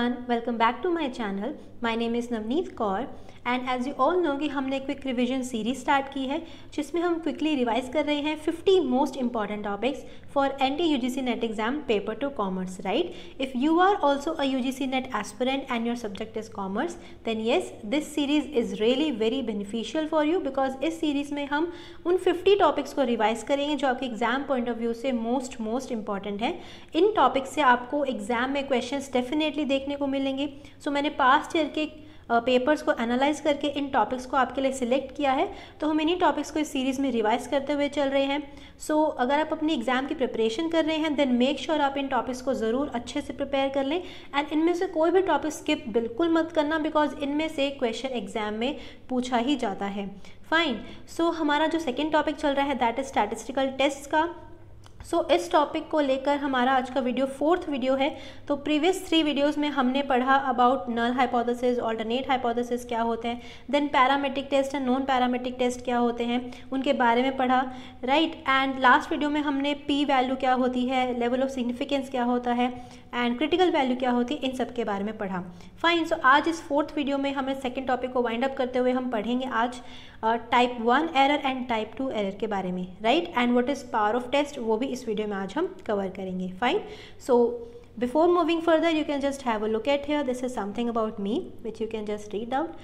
everyone. Welcome back to my channel. My name is Navneet Kaur and as you all know कि हमने quick revision series start की है, जिसमें हम quickly revise कर रहे हैं 50 most important topics for N T U G C NET exam paper two commerce right if you are also a U G C NET aspirant and your subject is commerce then yes this series is really very beneficial for you because इस series में हम उन 50 topics को revise करेंगे जो आपके exam point of view से most most important है। इन टॉपिक्स से आपको एग्ज़ाम में क्वेश्चन डेफिनेटली देखने को मिलेंगे। सो so, मैंने पास्ट ईयर के पेपर्स को एनालाइज करके इन टॉपिक्स को आपके लिए सिलेक्ट किया है। तो हम इन्हीं टॉपिक्स को इस सीरीज़ में रिवाइज करते हुए चल रहे हैं। सो so, अगर आप अपनी एग्ज़ाम की प्रिपरेशन कर रहे हैं देन मेक श्योर आप इन टॉपिक्स को ज़रूर अच्छे से प्रिपेयर कर लें। एंड इनमें से कोई भी टॉपिक स्किप बिल्कुल मत करना बिकॉज़ इनमें से क्वेश्चन एग्ज़ाम में पूछा ही जाता है। फाइन सो so, हमारा जो सेकेंड टॉपिक चल रहा है दैट इज़ स्टैटिस्टिकल टेस्ट का। सो so, इस टॉपिक को लेकर हमारा आज का वीडियो फोर्थ वीडियो है। तो प्रीवियस थ्री वीडियोस में हमने पढ़ा about null hypothesis alternate hypothesis क्या होते हैं then parametric test and non parametric test क्या होते हैं उनके बारे में पढ़ा राइट एंड लास्ट वीडियो में हमने पी वैल्यू क्या होती है लेवल ऑफ़ सिग्निफिकेंस क्या होता है एंड क्रिटिकल वैल्यू क्या होती है इन सब के बारे में पढ़ा। फाइन सो so, आज इस फोर्थ वीडियो में हमें सेकेंड टॉपिक को वाइंड अप करते हुए हम पढ़ेंगे आज। Type one error and type two error के बारे में right and what is power of test वो भी इस वीडियो में आज हम कवर करेंगे fine so before moving further you can just have a look at here this is something about me which you can just read out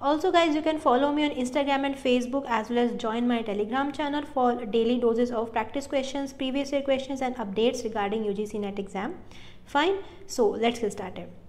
Also guys, you can follow me on Instagram and Facebook as well as join my Telegram channel for daily doses of practice questions, previous year questions and updates regarding UGC NET exam. Fine. So let's get started.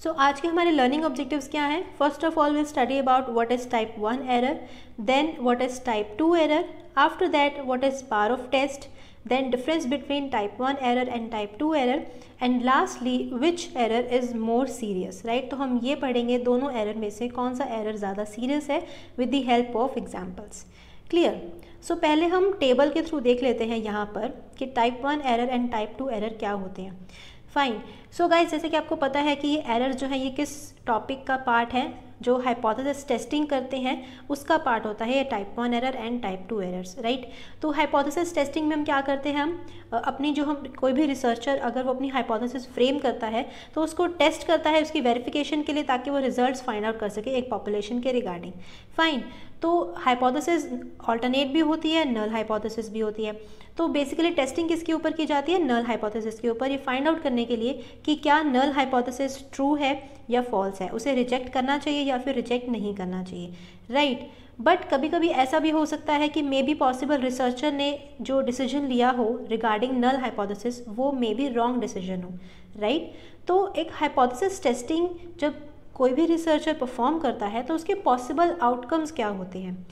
So so, आज के हमारे learning objectives क्या हैं? First of all will study about what is type one error then what is type two error after that what is power of test then difference between type one error and type two error and lastly which error is more serious right तो हम ये पढ़ेंगे दोनों error में से कौन सा error ज़्यादा सीरियस है with the help of examples clear so पहले हम टेबल के थ्रू देख लेते हैं यहाँ पर कि type one error and type two error क्या होते हैं। फाइन सो गाइज़ जैसे कि आपको पता है कि ये एरर जो है, ये किस टॉपिक का पार्ट है? जो हाइपोथेसिस टेस्टिंग करते हैं, उसका पार्ट होता है ये type one error and type two errors right तो हाइपोथेसिस टेस्टिंग में हम क्या करते हैं हम? अपनी जो हम कोई भी रिसर्चर अगर वो अपनी हाइपोथेसिस फ्रेम करता है तो उसको टेस्ट करता है उसकी वेरिफिकेशन के लिए ताकि वो रिजल्ट्स फाइंड आउट कर सके एक पॉपुलेशन के रिगार्डिंग फाइन तो हाइपोथेसिस ऑल्टरनेट भी होती है नल हाइपोथेसिस भी होती है। तो बेसिकली टेस्टिंग किसके ऊपर की जाती है? नल हाइपोथेसिस के ऊपर। ये फाइंड आउट करने के लिए कि क्या नल हाइपोथेसिस ट्रू है या फॉल्स है। उसे रिजेक्ट करना चाहिए या फिर रिजेक्ट नहीं करना चाहिए। Right right? बट कभी कभी ऐसा भी हो सकता है कि मे बी पॉसिबल रिसर्चर ने जो डिसीज़न लिया हो रिगार्डिंग नल हाइपोथेसिस वो मे बी रॉन्ग डिसीज़न हो। Right right? तो एक हाइपोथेसिस टेस्टिंग जब कोई भी रिसर्चर परफॉर्म करता है तो उसके पॉसिबल आउटकम्स क्या होते हैं?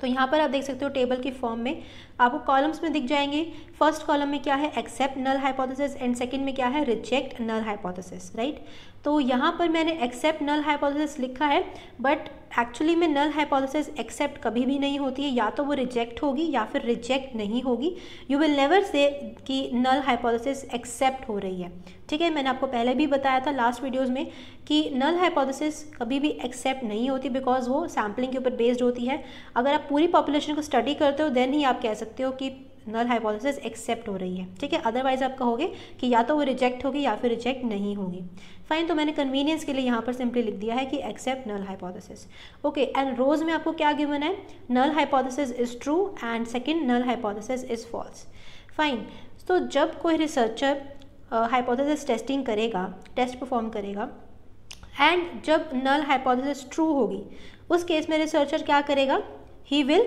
तो यहाँ पर आप देख सकते हो टेबल के फॉर्म में आपको कॉलम्स में दिख जाएँगे। फ़र्स्ट कॉलम में क्या है? Accept null hypothesis and second में क्या है? रिजेक्ट नल हाइपोथेसिस राइट तो यहाँ पर मैंने एक्सेप्ट नल हाइपोथेसिस लिखा है बट एक्चुअली में नल हाइपोथेसिस एक्सेप्ट कभी भी नहीं होती है। या तो वो रिजेक्ट होगी या फिर रिजेक्ट नहीं होगी। यू विल नेवर से कि नल हाइपोथेसिस एक्सेप्ट हो रही है। ठीक है, मैंने आपको पहले भी बताया था लास्ट वीडियोज़ में कि नल हाइपोथेसिस कभी भी एक्सेप्ट नहीं होती बिकॉज़ वो सैम्पलिंग के ऊपर बेस्ड होती है। अगर आप पूरी पॉपुलेशन को स्टडी करते हो देन ही आप कह सकते हो कि नल हाइपोथेसिस एक्सेप्ट हो रही है। ठीक है? अदरवाइज़ आप कहोगे कि या तो वो रिजेक्ट होगी या फिर रिजेक्ट नहीं होगी। फाइन तो मैंने कन्वीनियंस के लिए यहाँ पर सिंपली लिख दिया है कि accept null hypothesis okay and rows में आपको क्या गिवन है? Null hypothesis is true and second null hypothesis is false fine तो जब कोई रिसर्चर हाइपोथेसिस टेस्टिंग करेगा टेस्ट परफॉर्म करेगा एंड जब नल हाइपोथेसिस ट्रू होगी, उस केस में रिसर्चर क्या करेगा? He will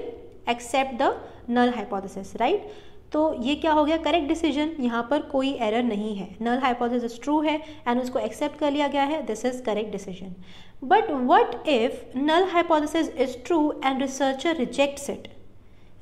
accept the null hypothesis right तो ये क्या हो गया? करेक्ट डिसीज़न यहाँ पर कोई एरर नहीं है. नल हाइपोथेसिस ट्रू है एंड उसको एक्सेप्ट कर लिया गया है. This is correct decision but what if null hypothesis is true and researcher rejects it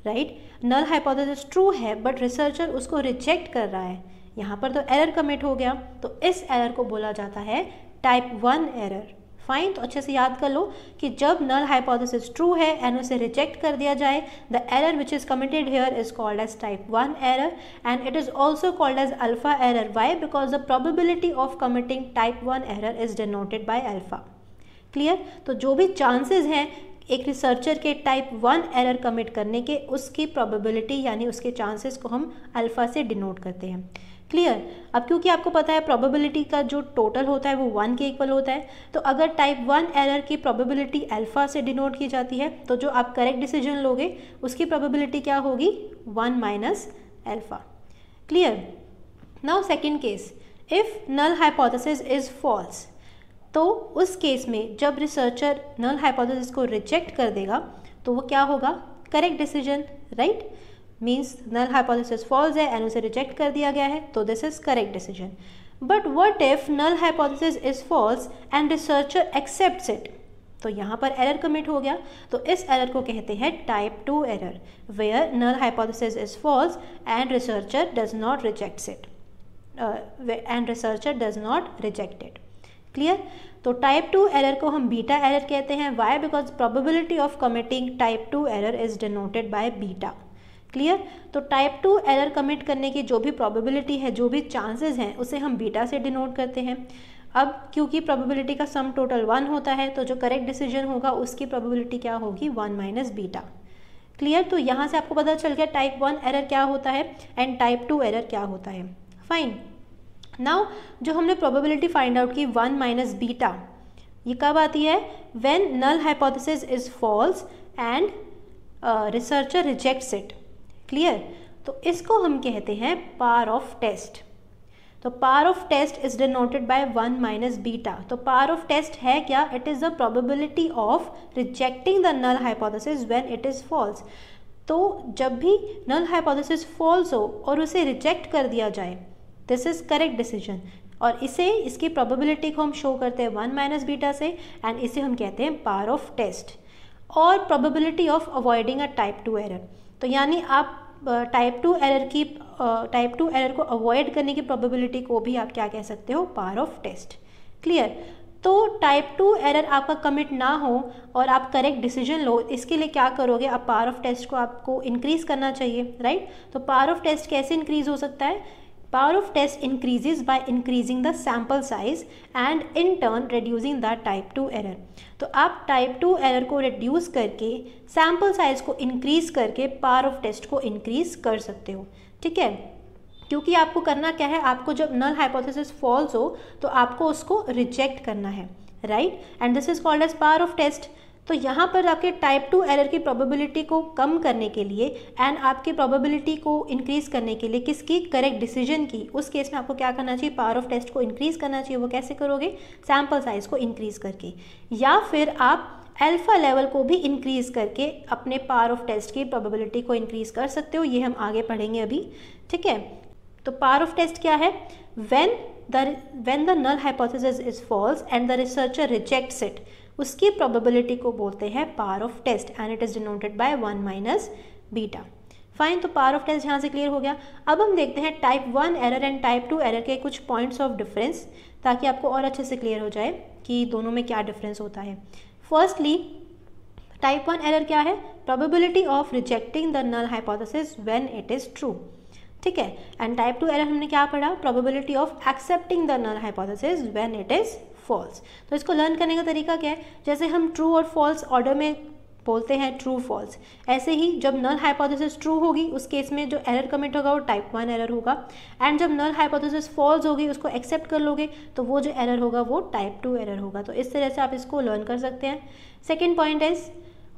right null hypothesis true है बट रिसर्चर उसको रिजेक्ट कर रहा है. यहाँ पर तो एरर कमिट हो गया. तो इस एरर को बोला जाता है टाइप वन एरर फाइन तो अच्छे से याद कर लो कि जब नल हाइपोथेसिस ट्रू है एंड उसे रिजेक्ट कर दिया जाए the error which is committed here is called as type one error and it is also called as alpha error why because the probability of committing type one error is denoted by alpha clear तो जो भी chances हैं, एक researcher के type one error commit करने के, उसकी probability यानी उसके चांसेस को हम अल्फ़ा से डिनोट करते हैं। क्लियर अब क्योंकि आपको पता है प्रोबेबिलिटी का जो टोटल होता है वो वन के इक्वल होता है तो अगर टाइप वन एरर की प्रोबेबिलिटी अल्फ़ा से डिनोट की जाती है तो जो आप करेक्ट डिसीज़न लोगे, उसकी प्रोबेबिलिटी क्या होगी? One minus alpha clear now second case if null hypothesis is false तो उस केस में जब रिसर्चर नल हाइपोथेसिस को रिजेक्ट कर देगा तो वो क्या होगा? Correct decision right means null hypothesis false है एंड उसे रिजेक्ट कर दिया गया है तो this is correct decision but what if null hypothesis is false and researcher accept it तो यहाँ पर एरर कमिट हो गया। तो इस एरर को कहते हैं type two error where null hypothesis is false and researcher does not reject it and researcher does not reject it clear तो टाइप टू एरर को हम बीटा एरर कहते हैं। Why because probability of committing type two error is denoted by beta clear तो type two error commit करने की जो भी प्रोबेबिलिटी है, जो भी चांसेस हैं, उसे हम बीटा से डिनोट करते हैं। अब क्योंकि प्रोबेबिलिटी का सम टोटल वन होता है तो जो करेक्ट डिसीज़न होगा, उसकी प्रोबेबिलिटी क्या होगी? वन माइनस बीटा क्लियर तो यहाँ से आपको पता चल गया टाइप वन एरर क्या होता है एंड टाइप टू एरर क्या होता है। फाइन नाउ जो हमने प्रोबेबिलिटी फाइंड आउट की वन माइनस बीटा ये कब आती है? When null hypothesis is false and researcher rejects it clear तो इसको हम कहते हैं पार ऑफ़ टेस्ट तो power of test is denoted by one minus beta तो पार ऑफ़ टेस्ट है क्या? It is the probability of rejecting the null hypothesis when it is false तो जब भी नल हाइपोथेसिस फॉल्स हो और उसे रिजेक्ट कर दिया जाए दिस इज़ करेक्ट डिसीज़न और इसे, इसकी प्रोबेबिलिटी को हम शो करते हैं वन माइनस बीटा से एंड इसे हम कहते हैं पार ऑफ़ टेस्ट और probability of avoiding a type two error तो यानी आप टाइप टू एरर की टाइप टू एरर को अवॉइड करने की प्रोबेबिलिटी को भी आप क्या कह सकते हो? पार ऑफ़ टेस्ट क्लियर तो टाइप टू एरर आपका कमिट ना हो और आप करेक्ट डिसीज़न लो, इसके लिए क्या करोगे? आप पावर ऑफ़ टेस्ट को आपको इंक्रीज़ करना चाहिए राइट तो पावर ऑफ़ टेस्ट कैसे इंक्रीज़ हो सकता है? Power of test increases by increasing the sample size and in turn reducing the type 2 error. तो आप टाइप 2 एरर को रिड्यूस करके सैंपल साइज़ को इंक्रीज करके पावर ऑफ़ टेस्ट को इंक्रीज कर सकते हो। ठीक है? क्योंकि आपको करना क्या है? आपको जब नल हाइपोथेसिस फॉल्स हो तो आपको उसको रिजेक्ट करना है right and this is called as power of test तो यहाँ पर आपके टाइप टू एरर की प्रोबेबिलिटी को कम करने के लिए एंड आपकी प्रोबेबिलिटी को इंक्रीज़ करने के लिए किसकी करेक्ट डिसीज़न की, उस केस में आपको क्या करना चाहिए? पावर ऑफ़ टेस्ट को इंक्रीज़ करना चाहिए, वो कैसे करोगे? सैंपल साइज़ को इंक्रीज़ करके। या फिर आप अल्फ़ा लेवल को भी इंक्रीज़ करके अपने पावर ऑफ़ टेस्ट की प्रोबेबिलिटी को इंक्रीज़ कर सकते हो। ये हम आगे पढ़ेंगे अभी, ठीक है? तो पावर ऑफ़ टेस्ट क्या है? When the when the null hypothesis is false and the researcher rejects it उसकी प्रोबेबिलिटी को बोलते हैं power of test and it is denoted by one minus beta fine तो पावर ऑफ़ टेस्ट यहाँ से clear हो गया। अब हम देखते हैं type one error and type two error के कुछ पॉइंट्स ऑफ़ डिफरेंस ताकि आपको और अच्छे से क्लियर हो जाए कि दोनों में क्या डिफरेंस होता है। फर्स्टली टाइप वन एरर क्या है? Probability of rejecting the null hypothesis when it is true ठीक है? एंड टाइप टू एरर हमने क्या पढ़ा? Probability of accepting the null hypothesis when it is false तो इसको लर्न करने का तरीका क्या है? जैसे हम ट्रू और फॉल्स ऑर्डर में बोलते हैं ट्रू फॉल्स ऐसे ही जब नल हाइपोथेसिस ट्रू होगी, उस केस में जो एरर कमिट होगा, वो टाइप वन एरर होगा. एंड जब नल हाइपोथेसिस फॉल्स होगी, उसको एक्सेप्ट कर लोगे तो वो जो एरर होगा, वो टाइप टू एरर होगा. तो इस तरह से आप इसको लर्न कर सकते हैं. Second point is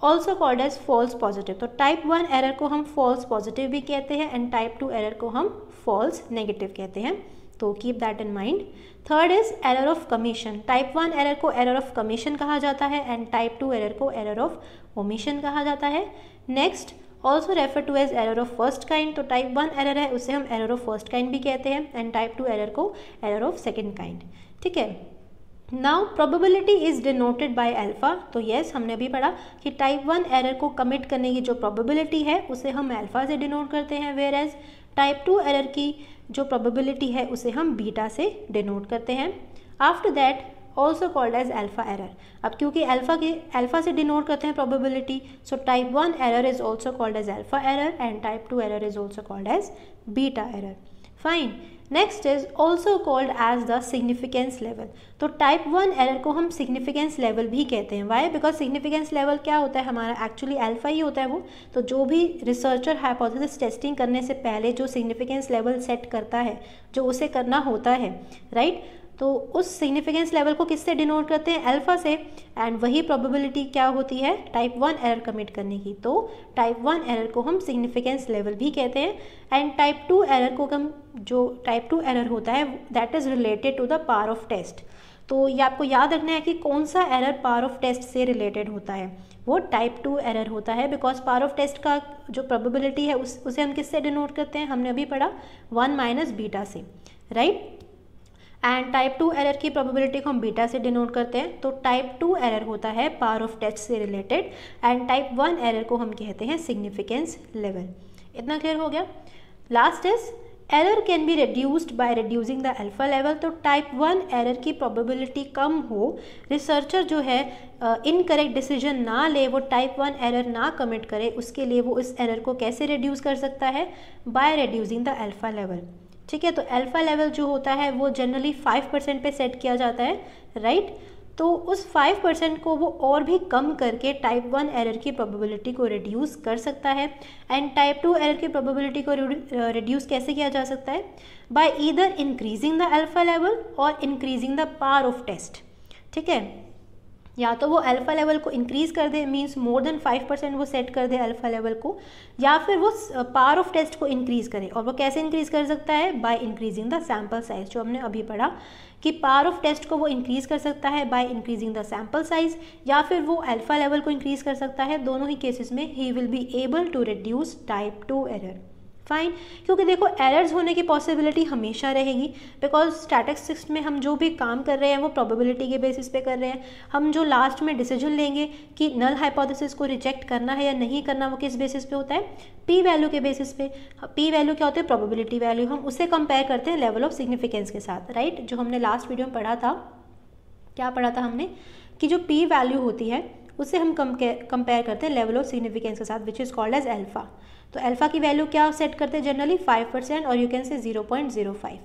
also called as false positive तो टाइप वन एरर को हम फॉल्स पॉजिटिव भी कहते हैं एंड टाइप टू एरर को हम फॉल्स नेगेटिव कहते हैं. तो keep that in mind third is error of commission type one error को एरर ऑफ़ कमीशन कहा जाता है एंड टाइप टू एरर को एरर ऑफ़ ओमिशन कहा जाता है. Next also refer to as error of first kind तो type one error है उसे हम एरर ऑफ़ फ़र्स्ट काइंड भी कहते हैं एंड टाइप टू एरर को एरर ऑफ़ सेकेंड काइंड ठीक है? Now probability is denoted by alpha तो येस yes, हमने अभी पढ़ा कि टाइप वन एरर को कमिट करने की जो प्रोबेबिलिटी है उसे हम अल्फ़ा से डिनोट करते हैं where as type two error की जो प्रोबेबिलिटी है, उसे हम बीटा से डिनोट करते हैं। After that also called as alpha error अब क्योंकि एल्फा के एल्फा से डिनोट करते हैं probability so type one error is also called as alpha error and type two error is also called as beta error fine next is also called as the significance level तो type one error को हम significance level भी कहते हैं। Why because significance level क्या होता है? हमारा एक्चुअली एल्फा ही होता है वो। तो जो भी रिसर्चर हाइपोथेसिस टेस्टिंग करने से पहले जो सिग्निफिकेंस लेवल सेट करता है, जो उसे करना होता है राइट right? तो उस सिग्निफिकेंस लेवल को किससे डिनोट करते हैं? अल्फ़ा से। एंड वही प्रोबेबिलिटी क्या होती है? टाइप वन एरर कमिट करने की। तो टाइप वन एरर को हम सिग्निफिकेंस लेवल भी कहते हैं। एंड टाइप टू एरर को हम जो टाइप टू एरर होता है that is related to the power of test तो ये आपको याद रखना है कि कौन सा एरर पावर ऑफ़ टेस्ट से रिलेटेड होता है? वो टाइप टू एरर होता है बिकॉज़ पावर ऑफ़ टेस्ट का जो प्रोबेबिलिटी है, उस, उसे हम किससे डिनोट करते हैं? हमने अभी पढ़ा। वन माइनस बीटा से। Right right? And type two error की प्रोबेबिलिटी को हम बीटा से डिनोट करते हैं तो टाइप टू एरर होता है पावर ऑफ़ टेस्ट से related and type one error को हम कहते हैं सिग्निफिकेंस लेवल इतना क्लियर हो गया? Last is error can be reduced by reducing the alpha level तो टाइप वन एरर की प्रोबेबिलिटी कम हो रिसर्चर जो है इनकरेक्ट uh, डिसीज़न ना ले वो टाइप वन एरर ना कमिट करे उसके लिए वो इस एरर को कैसे रिड्यूस कर सकता है? By reducing the alpha level ठीक है तो अल्फ़ा लेवल जो होता है, वो जनरली फाइव परसेंट पे सेट किया जाता है राइट तो उस फाइव परसेंट को वो और भी कम करके टाइप वन एरर की प्रोबेबिलिटी को रिड्यूस कर सकता है एंड टाइप टू एरर की प्रोबेबिलिटी को रिड्यूस कैसे किया जा सकता है? By either increasing the alpha level और increasing the power of test ठीक है? या तो वो अल्फ़ा लेवल को इंक्रीज़ कर दे means more than five percent वो सेट कर दे अल्फ़ा लेवल को, या फिर वो पावर ऑफ़ टेस्ट को इंक्रीज़ करे। और वो कैसे इंक्रीज़ कर सकता है? By increasing the sample size जो हमने अभी पढ़ा कि पावर ऑफ़ टेस्ट को वो इंक्रीज़ कर सकता है by increasing the sample size या फिर वो अल्फ़ा लेवल को इंक्रीज़ कर सकता है। दोनों ही केसेस में he will be able to reduce type two error fine क्योंकि देखो एरर्स होने की पॉसिबिलिटी हमेशा रहेगी बिकॉज़ स्टैटिस्टिक्स में हम जो भी काम कर रहे हैं, वो प्रोबेबिलिटी के बेसिस पे कर रहे हैं। हम जो लास्ट में डिसीज़न लेंगे कि नल हाइपोथेसिस को रिजेक्ट करना है या नहीं करना, वो किस बेसिस पे होता है? पी वैल्यू के बेसिस पे। पी वैल्यू क्या होता है? प्रोबेबिलिटी वैल्यू हम उसे कंपेयर करते हैं लेवल ऑफ़ सिग्निफिकेंस के साथ राइट जो हमने लास्ट वीडियो में पढ़ा था। क्या पढ़ा था हमने? कि जो पी वैल्यू होती है, उसे हम कंपेयर करते हैं लेवल ऑफ़ सिग्निफिकेंस के साथ which is called as alpha तो अल्फ़ा की वैल्यू क्या सेट करते हैं जनरली फाइव परसेंट और you can say zero point zero five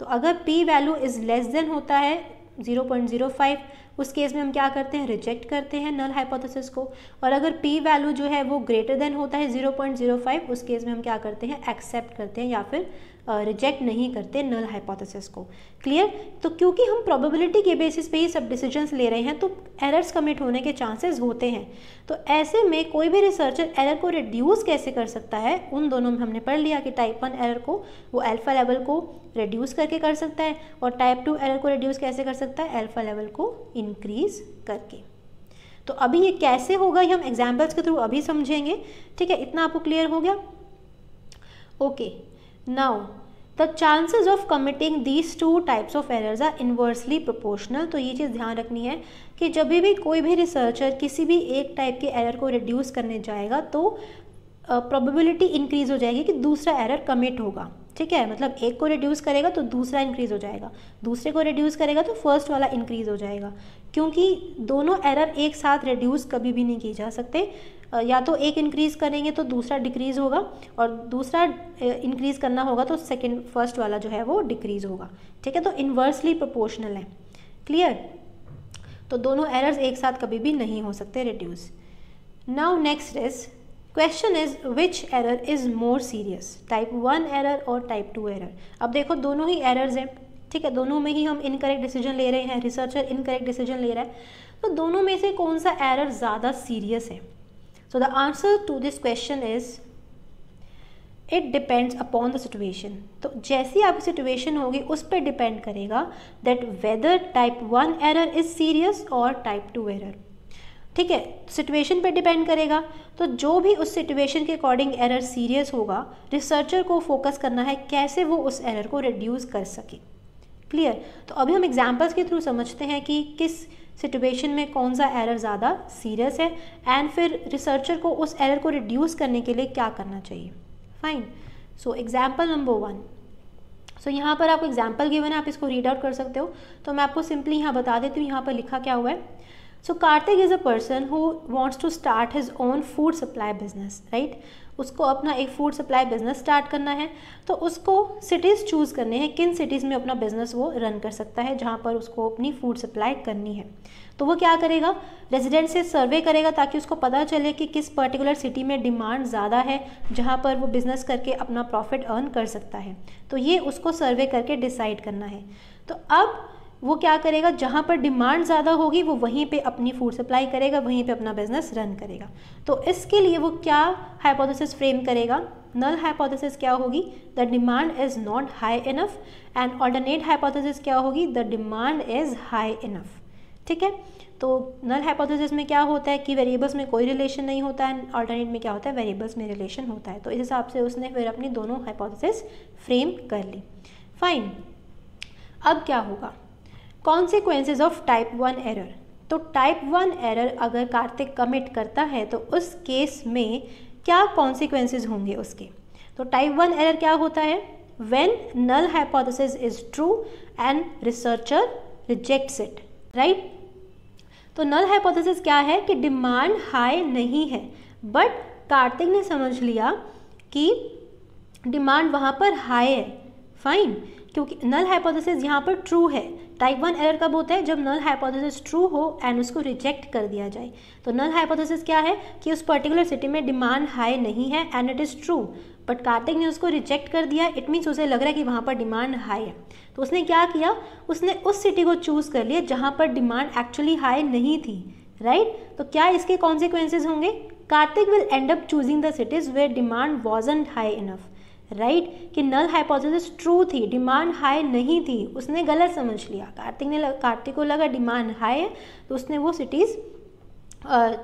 तो अगर P value is less than होता है ज़ीरो पॉइंट ज़ीरो फाइव उस केस में हम क्या करते हैं? रिजेक्ट करते हैं नल हाइपोथेसिस को। और अगर पी वैल्यू जो है वो ग्रेटर देन होता है ज़ीरो पॉइंट ज़ीरो फाइव उस केस में हम क्या करते हैं? एक्सेप्ट करते हैं या फिर रिजेक्ट नहीं करते नल हाइपोथेसिस को। क्लियर तो क्योंकि हम प्रोबेबिलिटी के बेसिस पे ही सब डिसीजंस ले रहे हैं तो एरर्स कमिट होने के चांसेस होते हैं। तो ऐसे में कोई भी रिसर्चर एरर को रिड्यूस कैसे कर सकता है? उन दोनों में हमने पढ़ लिया कि टाइप वन एरर को, वो अल्फ़ा लेवल को रिड्यूस करके कर सकता है, और टाइप टू एरर को रिड्यूस कैसे कर सकता है? अल्फ़ा लेवल को इंक्रीज करके। तो अभी ये कैसे होगा, ये हम एग्जाम्पल्स के थ्रू अभी समझेंगे। ठीक है, इतना आपको क्लियर हो गया? Okay. Now the chances of committing these two types of errors are inversely proportional तो ये चीज़ ध्यान रखनी है कि जब भी कोई भी रिसर्चर किसी भी एक टाइप के एरर को रिड्यूस करने जाएगा तो प्रोबेबिलिटी uh, इंक्रीज हो जाएगी कि दूसरा एरर कमिट होगा। ठीक है? मतलब एक को रिड्यूस करेगा तो दूसरा इंक्रीज हो जाएगा। दूसरे को रिड्यूस करेगा तो फ़र्स्ट वाला इंक्रीज हो जाएगा। क्योंकि दोनों एरर एक साथ रिड्यूस कभी भी नहीं किए जा सकते। या तो एक इंक्रीज़ करेंगे तो दूसरा डिक्रीज़ होगा और दूसरा इंक्रीज़ करना होगा तो सेकेंड फ़र्स्ट वाला जो है वो डिक्रीज़ होगा। ठीक है? तो इन्वर्सली प्रोपोर्शनल है। क्लियर तो दोनों एरर्स एक साथ कभी भी नहीं हो सकते reduce now next is question is which error is more serious type one error और टाइप टू एरर अब देखो, दोनों ही एरर्स हैं। ठीक है? दोनों में ही हम इनकरेक्ट डिसीज़न ले रहे हैं रिसर्चर इनकरेक्ट डिसीज़न ले रहा है। तो दोनों में से कौन सा एरर ज़्यादा सीरियस है? So, the answer to this question is it depends upon the situation तो जैसी आपकी सिचुएशन होगी, उस पर डिपेंड करेगा that whether type one error is serious और टाइप टू एरर ठीक है? सिचुएशन पे डिपेंड करेगा। तो जो भी उस सिचुएशन के अकॉर्डिंग एरर सीरियस होगा रिसर्चर को फोकस करना है कैसे वो उस एरर को रिड्यूस कर सके। क्लियर तो अभी हम एग्जाम्पल्स के थ्रू समझते हैं कि किस सिचुएशन में कौन सा एरर ज़्यादा सीरियस है? एंड फिर रिसर्चर को उस एरर को रिड्यूस करने के लिए क्या करना चाहिए? Fine so example number one so यहाँ पर आपको एग्ज़ाम्पल गिवन है, आप इसको रीड आउट कर सकते हो। तो मैं आपको सिंपली यहाँ बता देती हूँ, यहाँ पर लिखा क्या हुआ है। So Kartik is a person who wants to start his own food supply business right उसको अपना एक फ़ूड सप्लाई बिज़नेस स्टार्ट करना है। तो उसको सिटीज़ चूज़ करने हैं, किन सिटीज़ में अपना बिज़नेस वो रन कर सकता है, जहाँ पर उसको अपनी फ़ूड सप्लाई करनी है। तो वो क्या करेगा? रेजिडेंट से सर्वे करेगा ताकि उसको पता चले कि किस पर्टिकुलर सिटी में डिमांड ज़्यादा है, जहाँ पर वो बिज़नेस करके अपना प्रॉफिट अर्न कर सकता है। तो ये उसको सर्वे करके डिसाइड करना है। तो अब वो क्या करेगा? जहाँ पर डिमांड ज़्यादा होगी, वो वहीं पे अपनी फ़ूड सप्लाई करेगा, वहीं पे अपना बिज़नेस रन करेगा। तो इसके लिए वो क्या हाइपोथेसिस फ्रेम करेगा? नल हाइपोथेसिस क्या होगी? The demand is not high enough and alternate hypothesis क्या होगी? The demand is high enough ठीक है? तो नल हाइपोथेसिस में क्या होता है कि वेरिएबल्स में कोई रिलेशन नहीं होता है ऑल्टरनेट में क्या होता है? वेरिएबल्स में रिलेशन होता है। तो इस हिसाब से उसने फिर अपनी दोनों हाइपोथेसिस फ्रेम कर ली। फाइन अब क्या होगा? Consequences of type one error तो टाइप वन एरर अगर कार्तिक कमिट करता है तो उस केस में क्या कॉन्सिक्वेंसेज होंगे उसके? तो टाइप वन एरर क्या होता है? When null hypothesis is true and researcher rejects it right तो नल हाइपोथेसिस क्या है कि डिमांड हाई नहीं है बट कार्तिक ने समझ लिया कि डिमांड वहाँ पर हाई है फाइन क्योंकि नल हाइपोथेसिस यहाँ पर ट्रू है। टाइप वन एरर कब होता है? जब नल हाइपोथेसिस ट्रू हो एंड उसको रिजेक्ट कर दिया जाए। तो नल हाइपोथेसिस क्या है? कि उस पर्टिकुलर सिटी में डिमांड हाई नहीं है and it is true but Kartik ने उसको रिजेक्ट कर दिया। इट मीन्स उसे लग रहा है कि वहाँ पर डिमांड हाई है। तो उसने क्या किया? उसने उस सिटी को चूज़ कर लिया जहाँ पर डिमांड एक्चुअली हाई नहीं थी। Right right? तो क्या इसके कॉन्सिक्वेंसेज होंगे? Kartik will end up choosing the cities where demand wasn't high enough right right? कि नल हाइपोथेसिस ट्रू थी डिमांड हाई नहीं थी, उसने गलत समझ लिया। कार्तिक ने कार्तिक को लगा डिमांड हाई है तो उसने वो सिटीज़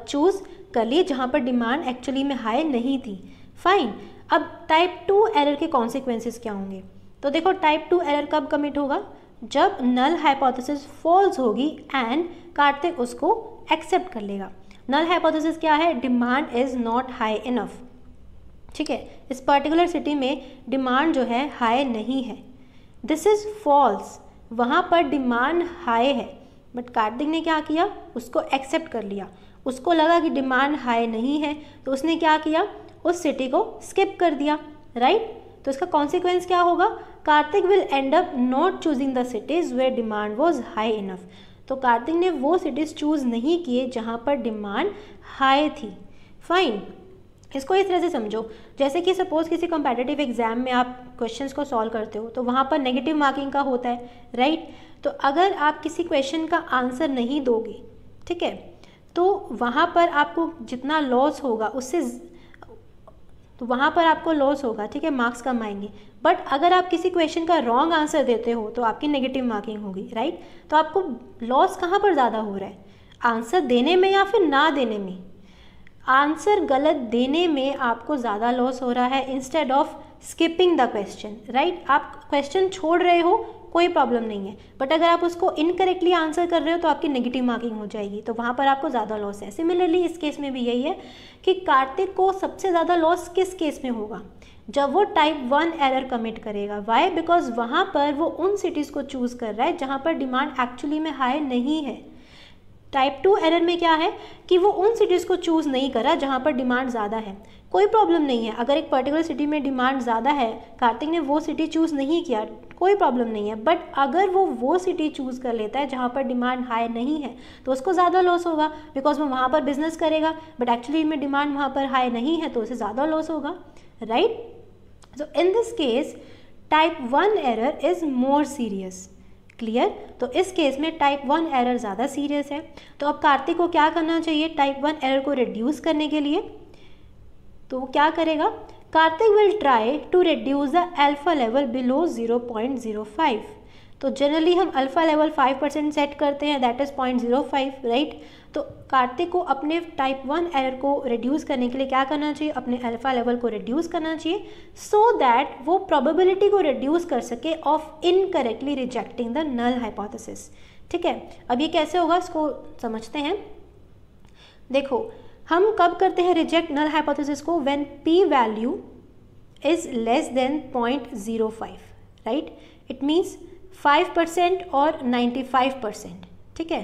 चूज़ कर ली जहाँ पर डिमांड एक्चुअली में हाई नहीं थी। फाइन अब टाइप टू एरर के कॉन्सिक्वेंसेस क्या होंगे? तो देखो टाइप टू एरर कब कमिट होगा? जब नल हाइपोथेसिस फॉल्स होगी एंड कार्तिक उसको एक्सेप्ट कर लेगा। नल हाइपोथेसिस क्या है? Demand is not high enough ठीक है? इस पर्टिकुलर सिटी में डिमांड जो है हाई नहीं है। दिस इज़ फॉल्स वहाँ पर डिमांड हाई है। बट कार्तिक ने क्या किया? उसको एक्सेप्ट कर लिया। उसको लगा कि डिमांड हाई नहीं है तो उसने क्या किया? उस सिटी को स्किप कर दिया। Right right? तो इसका कॉन्सिक्वेंस क्या होगा? Kartik will end up not choosing the cities where demand was high enough तो कार्तिक ने वो सिटीज़ चूज़ नहीं किए जहाँ पर डिमांड हाई थी। फाइन इसको इस तरह से समझो? जैसे कि सपोज़ किसी कम्पेटिटिव एग्ज़ाम में आप क्वेश्चंस को सॉल्व करते हो तो वहाँ पर नेगेटिव मार्किंग का होता है राइट तो अगर आप किसी क्वेश्चन का आंसर नहीं दोगे, ठीक है? तो वहाँ पर आपको जितना लॉस होगा, उससे तो वहाँ पर आपको लॉस होगा, ठीक है? मार्क्स कम आएँगे। बट अगर आप किसी क्वेश्चन का रॉन्ग आंसर देते हो तो आपकी नेगेटिव मार्किंग होगी राइट तो आपको लॉस कहाँ पर ज़्यादा हो रहा है? आंसर देने में या फिर ना देने में? आंसर गलत देने में आपको ज़्यादा लॉस हो रहा है instead of skipping the question right आप क्वेश्चन छोड़ रहे हो, कोई प्रॉब्लम नहीं है। बट अगर आप उसको इनकरेक्टली आंसर कर रहे हो तो आपकी नेगेटिव मार्किंग हो जाएगी। तो वहाँ पर आपको ज़्यादा लॉस है। सिमिलरली इस केस में भी यही है कि कार्तिक को सबसे ज़्यादा लॉस किस केस में होगा? जब वो टाइप वन एरर कमिट करेगा। वाई बिकॉज़ वहाँ पर वो उन सिटीज़ को चूज़ कर रहा है जहाँ पर डिमांड एक्चुअली में हाई नहीं है। टाइप टू एरर में क्या है कि वो उन सिटीज़ को चूज़ नहीं करा जहाँ पर डिमांड ज़्यादा है। कोई प्रॉब्लम नहीं है। अगर एक पर्टिकुलर सिटी में डिमांड ज़्यादा है, कार्तिक ने वो सिटी चूज़ नहीं किया, कोई प्रॉब्लम नहीं है। बट अगर वो वो सिटी चूज़ कर लेता है जहाँ पर डिमांड हाई नहीं है तो उसको ज़्यादा लॉस होगा बिकॉज़ वो वहाँ पर बिज़नेस करेगा। बट एक्चुअली में डिमांड वहाँ पर हाई नहीं है तो उसे ज़्यादा लॉस होगा। Right so in this case type one error is more serious clear तो इस केस में टाइप वन एरर ज़्यादा सीरियस है। तो अब कार्तिक को क्या करना चाहिए टाइप वन एरर को रिड्यूस करने के लिए? तो वो क्या करेगा? Kartik will try to reduce the alpha level below zero point zero five तो जनरली हम alpha level five percent set करते हैं that is point zero five right तो कार्तिक को अपने टाइप वन एरर को रिड्यूस करने के लिए क्या करना चाहिए? अपने अल्फ़ा लेवल को रिड्यूस करना चाहिए सो so दैट वो प्रोबेबिलिटी को रिड्यूस कर सके of incorrectly rejecting the null hypothesis ठीक है? अब ये कैसे होगा इसको समझते हैं। देखो, हम कब करते हैं रिजेक्ट नल हाइपोथेसिस को? When p value is less than point zero five right it means five percent और नाइन्टी फाइव परसेंट ठीक है?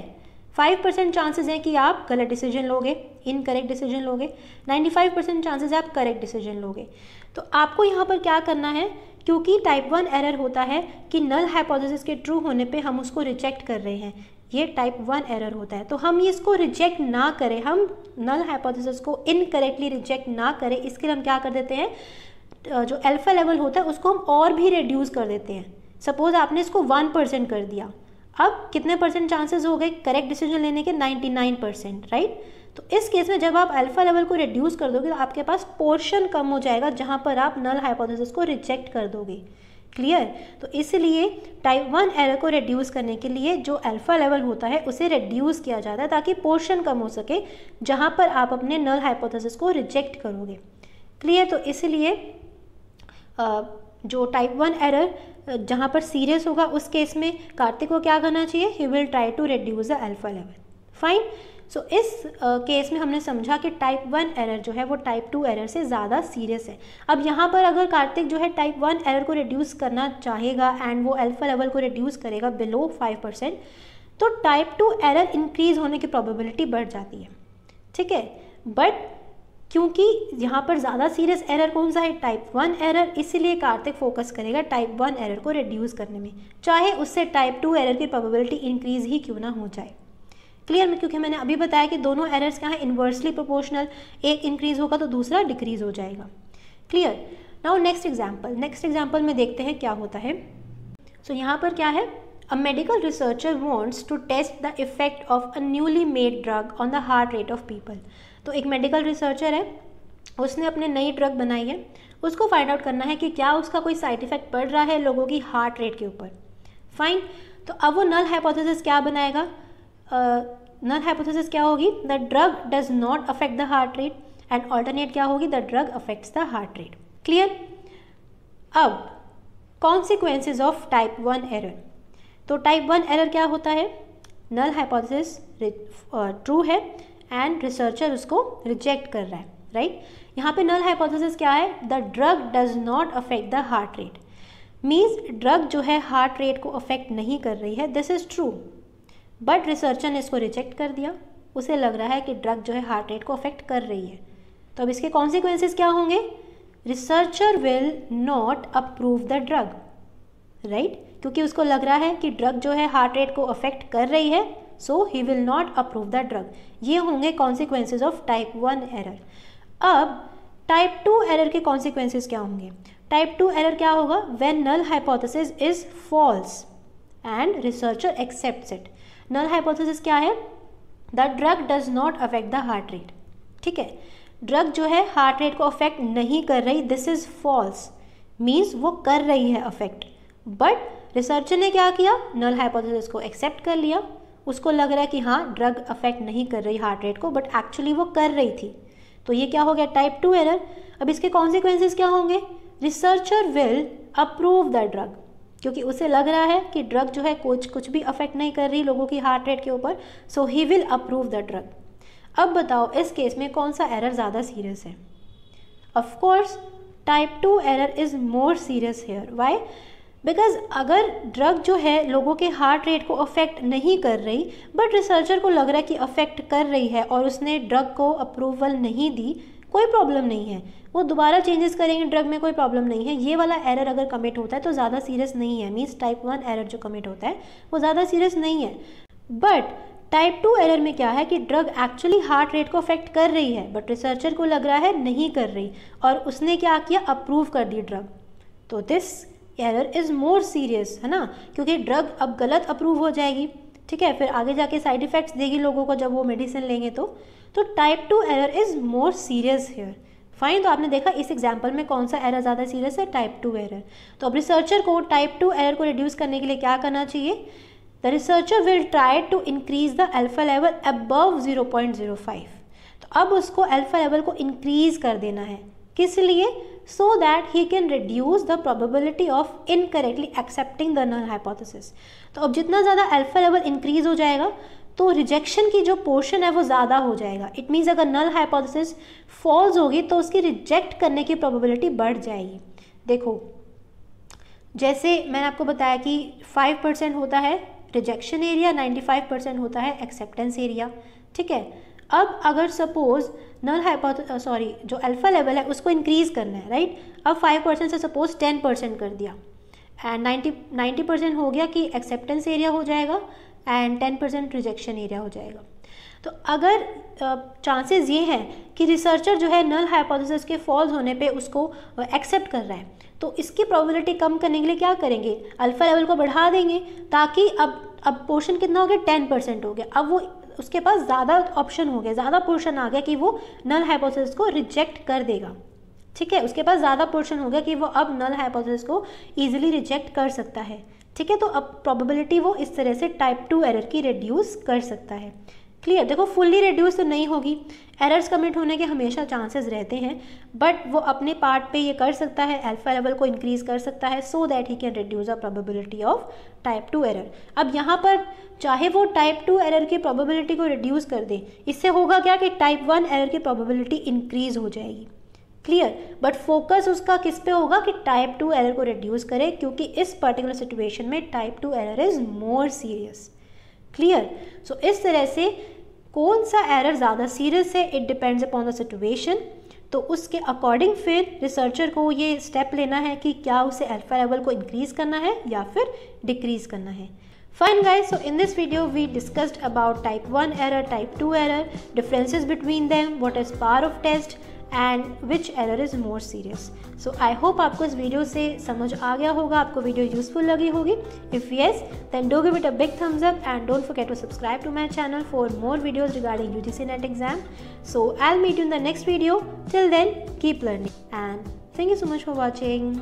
फाइव परसेंट चांसेज हैं कि आप गलत डिसीज़न लोगे इनकरेक्ट डिसीज़न लोगे। नाइन्टी फाइव परसेंट चांसेज आप करेक्ट डिसीज़न लोगे। तो आपको यहाँ पर क्या करना है, क्योंकि टाइप वन एरर होता है कि नल हाइपोथेसिस के ट्रू होने पे हम उसको रिजेक्ट कर रहे हैं। ये टाइप वन एरर होता है। तो हम इसको रिजेक्ट ना करें, हम नल हाइपोथेसिस को इनकरेक्टली रिजेक्ट ना करें, इसके लिए हम क्या कर देते हैं जो अल्फ़ा लेवल होता है, उसको हम और भी रिड्यूस कर देते हैं। सपोज़ आपने इसको वन परसेंट कर दिया। अब कितने परसेंट चांसेस हो गए करेक्ट डिसीज़न लेने के? 99 परसेंट राइट तो इस केस में जब आप अल्फ़ा लेवल को रिड्यूस कर दोगे तो आपके पास पोर्शन कम हो जाएगा जहाँ पर आप नल हाइपोथेसिस को रिजेक्ट कर दोगे। क्लियर तो इसलिए टाइप वन एरर को रिड्यूस करने के लिए जो अल्फ़ा लेवल होता है, उसे रिड्यूस किया जाता है ताकि पोर्शन कम हो सके जहाँ पर आप अपने नल हाइपोथेसिस को रिजेक्ट करोगे। क्लियर तो इसलिए जो टाइप वन एरर जहाँ पर सीरियस होगा उस केस में कार्तिक को क्या करना चाहिए? He will try to reduce the alpha level fine so इस केस uh, में हमने समझा कि टाइप वन एरर जो है वो टाइप टू एरर से ज़्यादा सीरियस है। अब यहाँ पर अगर कार्तिक जो है टाइप वन एरर को रिड्यूस करना चाहेगा एंड वो अल्फ़ा लेवल को रिड्यूस करेगा बिलो फाइव परसेंट तो टाइप टू एरर इंक्रीज होने की प्रोबेबिलिटी बढ़ जाती है। ठीक है? बट क्योंकि यहाँ पर ज़्यादा सीरियस एरर कौन सा है? टाइप वन एरर इसीलिए कार्तिक फोकस करेगा टाइप वन एरर को रिड्यूस करने में। चाहे उससे टाइप टू एरर की प्रोबेबिलिटी इंक्रीज ही क्यों ना हो जाए। क्लियर में? क्योंकि मैंने अभी बताया कि दोनों एरर्स क्या हैं इन्वर्सली प्रोपोर्शनल एक इंक्रीज होगा तो दूसरा डिक्रीज हो जाएगा। Clear now next example next example में देखते हैं क्या होता है। सो so, यहाँ पर क्या है? A medical researcher wants to test the effect of a newly made drug on the heart rate of people तो एक मेडिकल रिसर्चर है, उसने अपने नई ड्रग बनाई है। उसको फाइंड आउट करना है कि क्या उसका कोई साइड इफ़ेक्ट पड़ रहा है लोगों की हार्ट रेट के ऊपर। फाइन तो अब वो नल हाइपोथेसिस क्या बनाएगा? नल हाइपोथेसिस क्या होगी? The drug does not affect the heart rate and alternate क्या होगी? The drug affects the heart rate clear अब consequences of type one error तो टाइप वन एरर क्या होता है? नल हाइपोथेसिस ट्रू है। एंड रिसर्चर उसको रिजेक्ट कर रहा है राइट right? यहाँ पे नल हाइपोथेसिस क्या है? The drug does not affect the heart rate means drug जो है हार्ट रेट को अफेक्ट नहीं कर रही है this is true but researcher ने इसको रिजेक्ट कर दिया। उसे लग रहा है कि ड्रग जो है हार्ट रेट को अफेक्ट कर रही है। तो अब इसके कॉन्सिक्वेंसेज क्या होंगे? Researcher will not approve the drug right क्योंकि उसको लग रहा है कि ड्रग जो है हार्ट रेट को अफेक्ट कर रही है so he will not approve the drug ये होंगे consequences of type one error अब टाइप टू एरर के कॉन्सिक्वेंसेज क्या होंगे? टाइप टू एरर क्या होगा? When null hypothesis is false and researcher accept it null hypothesis क्या है? The drug does not affect the heart rate ठीक है? ड्रग जो है हार्ट रेट को अफेक्ट नहीं कर रही. दिस इज़ फॉल्स मीन्स वो कर रही है अफेक्ट बट रिसर्चर ने क्या किया? नल हाइपोथेसिस को एक्सेप्ट कर लिया. उसको लग रहा है कि हाँ ड्रग अफेक्ट नहीं कर रही हार्ट रेट को बट एक्चुअली वो कर रही थी। तो ये क्या हो गया? टाइप टू एरर अब इसके कॉन्सिक्वेंसेज क्या होंगे? Researcher will approve the drug क्योंकि उसे लग रहा है कि ड्रग जो है कुछ कुछ भी अफेक्ट नहीं कर रही लोगों की हार्ट रेट के ऊपर so he will approve the drug अब बताओ, इस केस में कौन सा एरर ज़्यादा सीरियस है? Of course type two error is more serious here why because अगर ड्रग जो है लोगों के हार्ट रेट को अफेक्ट नहीं कर रही बट रिसर्चर को लग रहा है कि अफेक्ट कर रही है और उसने ड्रग को अप्रूवल नहीं दी, कोई प्रॉब्लम नहीं है। वो दोबारा चेंजेस करेंगे ड्रग में, कोई प्रॉब्लम नहीं है। ये वाला एरर अगर कमिट होता है तो ज़्यादा सीरियस नहीं है। मीन्स टाइप वन एरर जो कमिट होता है, वो ज़्यादा सीरियस नहीं है। बट टाइप टू एरर में क्या है कि ड्रग एक्चुअली हार्ट रेट को अफेक्ट कर रही है बट रिसर्चर को लग रहा है नहीं कर रही और उसने क्या किया? अप्रूव कर दी ड्रग तो this error is more serious, है ना? क्योंकि ड्रग अब गलत अप्रूव हो जाएगी, ठीक है? फिर आगे जाके साइड इफ़ेक्ट्स देगी लोगों को जब वो मेडिसिन लेंगे तो। तो type two error is more serious here fine तो आपने देखा इस एग्ज़ाम्पल में कौन सा एरर ज़्यादा सीरियस है? टाइप टू एरर तो अब रिसर्चर को टाइप टू एरर को रिड्यूस करने के लिए क्या करना चाहिए? The researcher will try to increase the alpha level above zero point zero five तो अब उसको अल्फ़ा लेवल को इंक्रीज कर देना है। किस लिए? So that he can reduce the probability of incorrectly accepting the null hypothesis तो अब जितना ज़्यादा अल्फ़ा लेवल इंक्रीज हो जाएगा तो रिजेक्शन की जो पोर्शन है वो ज़्यादा हो जाएगा। इट मीन्स अगर नल हाइपोथेसिस फॉल्स होगी तो उसकी रिजेक्ट करने की प्रोबेबिलिटी बढ़ जाएगी। देखो, जैसे मैंने आपको बताया कि फाइव परसेंट होता है रिजेक्शन एरिया 95 परसेंट होता है एक्सेप्टेंस एरिया ठीक है? अब अगर सपोज़ नल हाइपोथ सॉरी जो अल्फ़ा लेवल है, उसको इंक्रीज़ करना है राइट अब फाइव परसेंट से सपोज़ टेन परसेंट कर दिया। एंड नाइन्टी नाइन्टी परसेंट हो गया कि एक्सेप्टेंस एरिया हो जाएगा and ten percent rejection area हो जाएगा। तो अगर चांसेस ये हैं कि रिसर्चर जो है नल हाइपोथेसिस के फॉल्स होने पे उसको एक्सेप्ट कर रहा है तो इसकी प्रोबेबिलिटी कम करने के लिए क्या करेंगे? अल्फ़ा लेवल को बढ़ा देंगे, ताकि अब अब पोर्शन कितना हो गया? टेन परसेंट हो गया। अब वो उसके पास ज़्यादा ऑप्शन हो गया, ज़्यादा पोर्शन आ गया कि वो नल हाइपोथेसिस को रिजेक्ट कर देगा। ठीक है? उसके पास ज़्यादा पोर्शन हो गया कि वो अब नल हाइपोथेसिस को ईजिली रिजेक्ट कर सकता है। ठीक है? तो अब प्रोबेबिलिटी वो इस तरह से टाइप टू एरर की रिड्यूस कर सकता है। क्लियर देखो फुल्ली रिड्यूस तो नहीं होगी। एरर्स कमिट होने के हमेशा चांसेस रहते हैं बट वो अपने पार्ट पे ये कर सकता है अल्फ़ा लेवल को इंक्रीज कर सकता है so that he can reduce a probability of type two error अब यहाँ पर चाहे वो टाइप टू एरर की प्रोबेबिलिटी को रिड्यूस कर दे, इससे होगा क्या कि टाइप वन एरर की प्रोबेबिलिटी इंक्रीज हो जाएगी। क्लियर बट फोकस उसका किस पे होगा कि टाइप टू एरर को रिड्यूस करे, क्योंकि इस पर्टिकुलर सिचुएशन में type two error is more serious clear so इस तरह से कौन सा एरर ज़्यादा सीरियस है it depends upon the situation तो उसके अकॉर्डिंग फिर रिसर्चर को ये स्टेप लेना है कि क्या उसे अल्फ़ा लेवल को इंक्रीज करना है या फिर डिक्रीज करना है. Fine guys so in this video we discussed about type one error type two error differences between them what is power of test and which error is more serious so I hope आपको इस video से समझ आ गया होगा, आपको video useful लगी होगी। If yes then do give it a big thumbs up and don't forget to subscribe to my channel for more videos regarding U G C NET exam so I meet you in the next video till then keep learning and thank you so much for watching